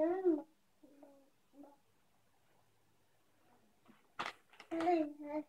嗯，嗯嗯，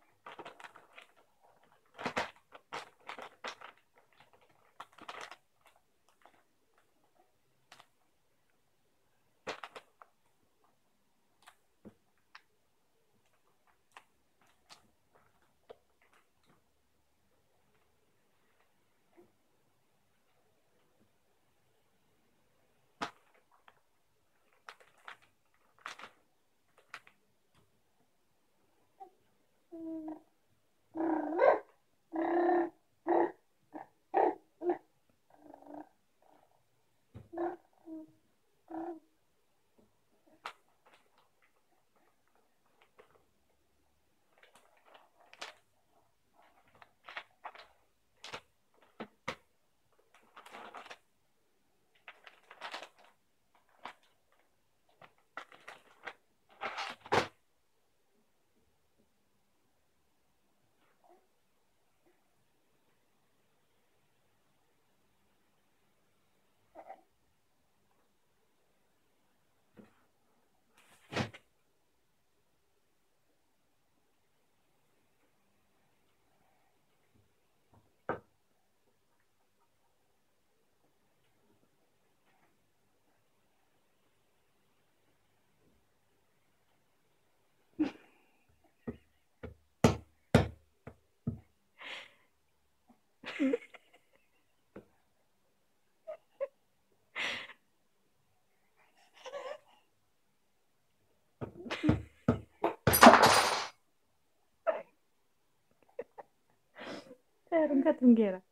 Mm. Era um catungueira.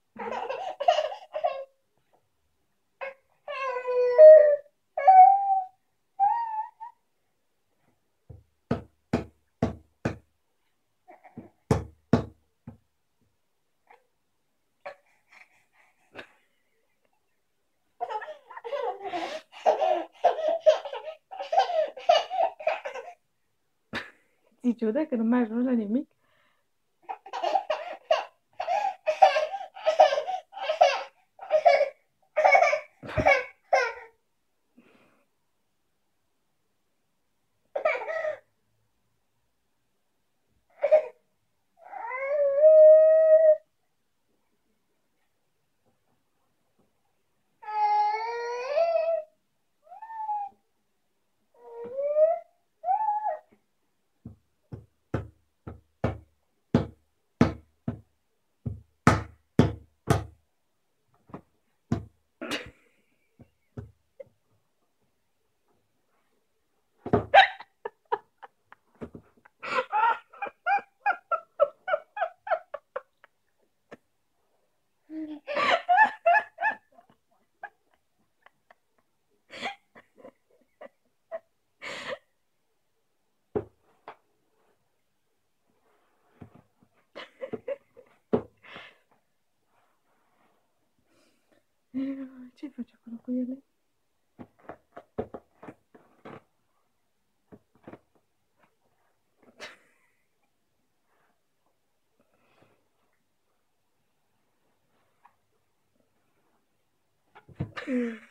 e ciudat că nu mai ajungi la nimic. Face acolo cu ele? Mm.